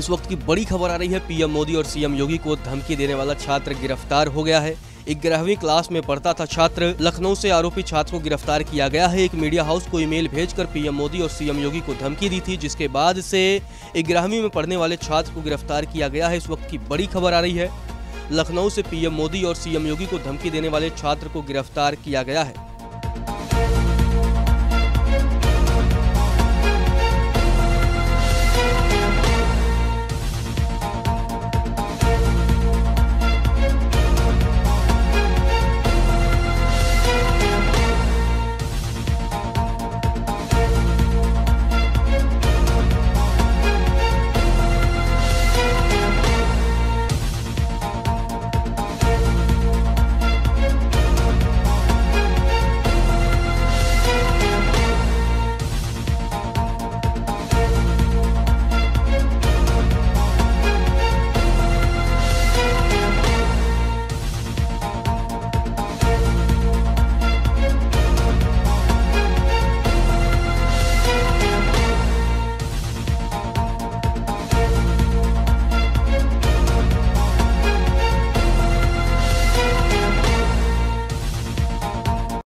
इस वक्त की बड़ी खबर आ रही है। पीएम मोदी और सीएम योगी को धमकी देने वाला छात्र गिरफ़्तार हो गया है। ग्यारहवीं क्लास में पढ़ता था छात्र। लखनऊ से आरोपी छात्र को गिरफ़्तार किया गया है। एक मीडिया हाउस को ईमेल भेजकर पीएम मोदी और सीएम योगी को धमकी दी थी, जिसके बाद से ग्यारहवीं में पढ़ने वाले छात्र को गिरफ़्तार किया गया है। इस वक्त की बड़ी खबर आ रही है। लखनऊ से पीएम मोदी और सीएम योगी को धमकी देने वाले छात्र को गिरफ़्तार किया गया है।